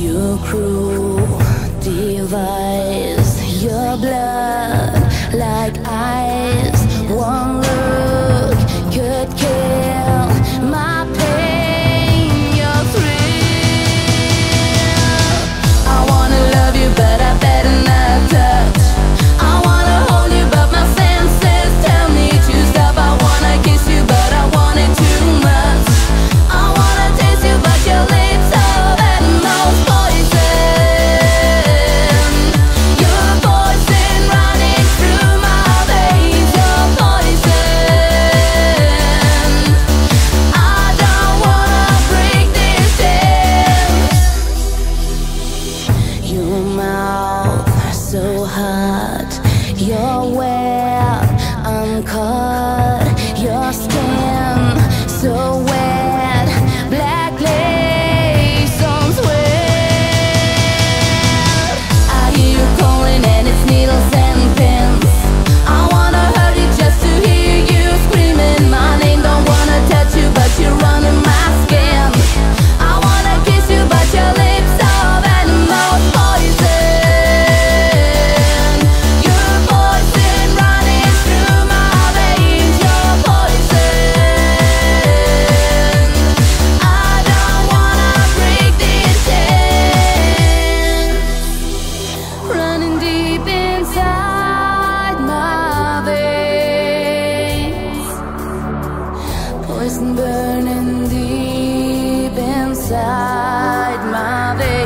Your cruel device, your blood like ice. burning deep inside my veins.